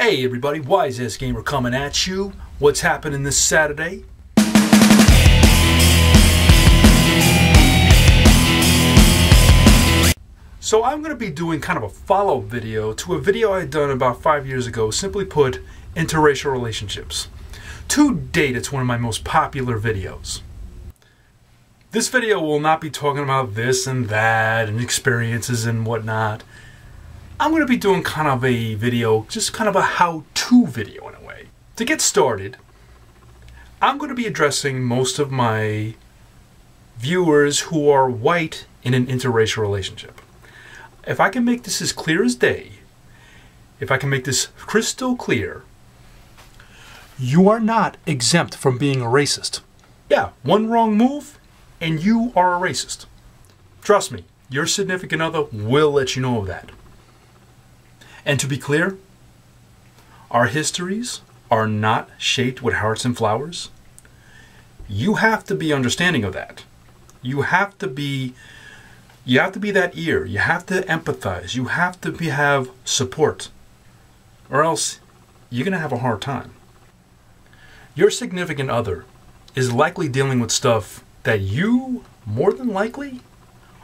Hey everybody, Wise Ass Gamer coming at you. What's happening this Saturday? So I'm going to be doing kind of a follow video to a video I had done about five years ago, simply put, interracial relationships. To date, it's one of my most popular videos. This video will not be talking about this and that and experiences and whatnot. I'm going to be doing kind of a video, just kind of a how-to video in a way. To get started, I'm going to be addressing most of my viewers who are white in an interracial relationship. If I can make this as clear as day, if I can make this crystal clear, you are not exempt from being a racist. Yeah, one wrong move and you are a racist. Trust me, your significant other will let you know of that. And to be clear, our histories are not shaped with hearts and flowers. You have to be understanding of that. You have to be you have to be that ear. You have to empathize. You have to be, have support. Or else you're going to have a hard time. Your significant other is likely dealing with stuff that you, more than likely,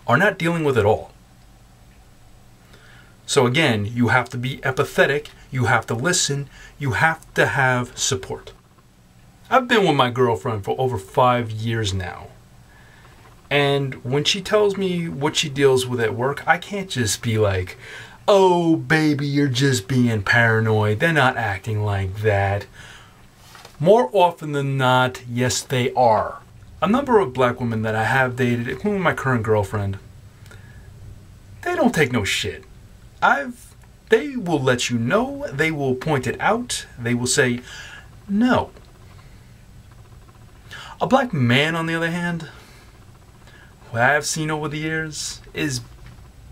are not dealing with at all. So again, you have to be empathetic, you have to listen, you have to have support. I've been with my girlfriend for over five years now. And when she tells me what she deals with at work, I can't just be like, oh, baby, you're just being paranoid. They're not acting like that. More often than not, yes, they are. A number of black women that I have dated, including my current girlfriend, they don't take no shit. I've, they will let you know, they will point it out, they will say, no. A black man, on the other hand, what I've seen over the years is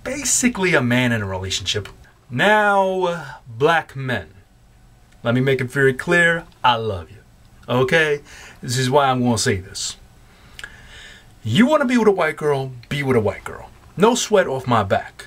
basically a man in a relationship. Now, black men. Let me make it very clear, I love you. Okay? This is why I'm going to say this. You want to be with a white girl, be with a white girl. No sweat off my back.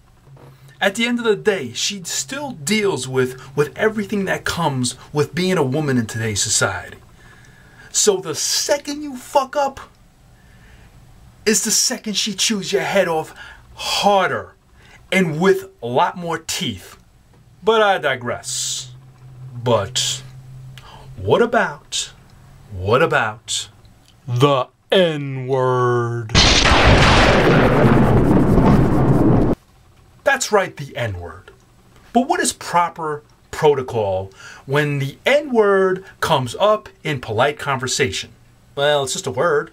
At the end of the day, she still deals with, with everything that comes with being a woman in today's society. So the second you fuck up is the second she chews your head off harder and with a lot more teeth. But I digress. But what about, what about the N word? That's right, the N word. But what is proper protocol when the N word comes up in polite conversation? Well, it's just a word.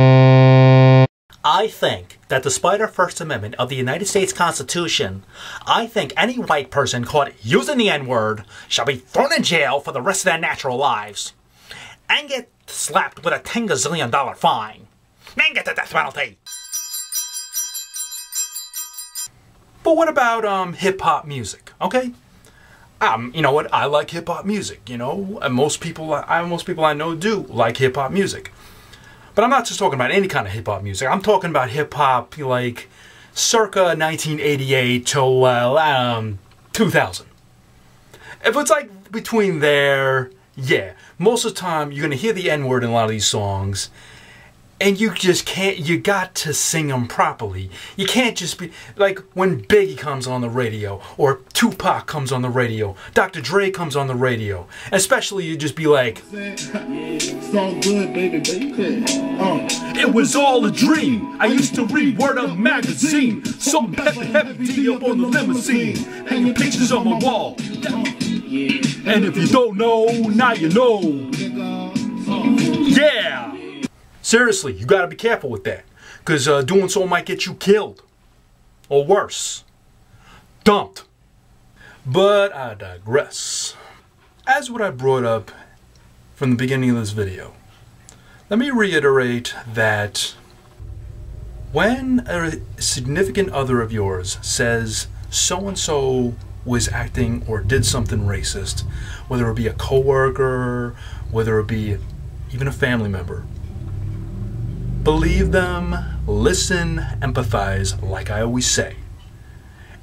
I think that despite our First Amendment of the United States Constitution, I think any white person caught using the N-word shall be thrown in jail for the rest of their natural lives and get slapped with a 10 gazillion dollar fine and get the death penalty. But what about um, hip-hop music, okay? Um, you know what, I like hip-hop music, you know? And most people, I, most people I know do like hip-hop music. But I'm not just talking about any kind of hip hop music. I'm talking about hip hop like circa 1988 to well, um, 2000. If it's like between there, yeah, most of the time you're gonna hear the N word in a lot of these songs, and you just can't you got to sing them properly. You can't just be like when biggie comes on the radio or tupac comes on the radio dr dre comes on the radio especially you just be like it was all a dream. I used to read word up magazine. Heavy heavy d up on the limousine. Hanging pictures on my wall. And if you don't know now you know. Yeah Seriously, you got to be careful with that. Because uh, doing so might get you killed. Or worse. Dumped. But I digress. As what I brought up from the beginning of this video. Let me reiterate that when a significant other of yours says so and so was acting or did something racist, whether it be a coworker, whether it be even a family member, believe them, listen, empathize, like I always say.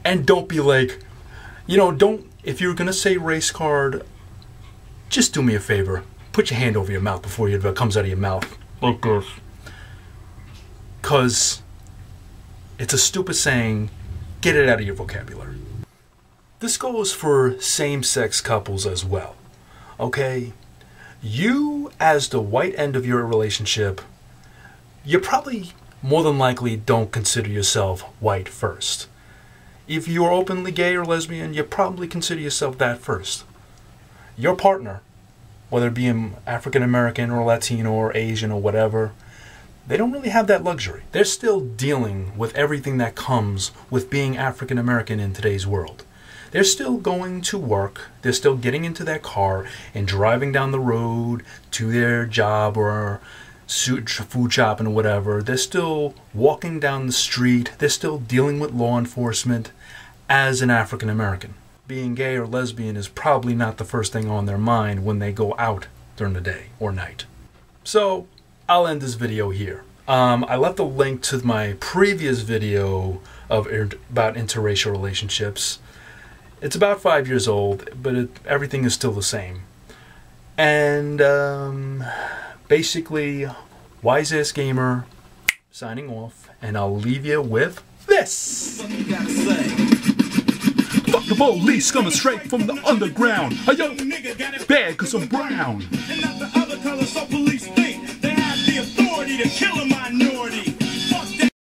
And don't be like, you know, don't, if you're gonna say race card, just do me a favor. Put your hand over your mouth before it comes out of your mouth. Like this. Because it's a stupid saying. Get it out of your vocabulary. This goes for same sex couples as well. Okay? You, as the white end of your relationship, you probably more than likely don't consider yourself white first. If you're openly gay or lesbian, you probably consider yourself that first. Your partner, whether it be African American or Latino or Asian or whatever, they don't really have that luxury. They're still dealing with everything that comes with being African American in today's world. They're still going to work, they're still getting into their car and driving down the road to their job or food shopping or whatever. They're still walking down the street, they're still dealing with law enforcement as an African American. Being gay or lesbian is probably not the first thing on their mind when they go out during the day or night. So, I'll end this video here. Um, I left a link to my previous video of about interracial relationships. It's about five years old, but it, everything is still the same. And um, basically, Wise Ass Gamer signing off, and I'll leave you with this. Fuck the police coming straight from the underground. A young nigga got it bad cause I'm brown. And not the other color, so police think they have the authority to kill a minority.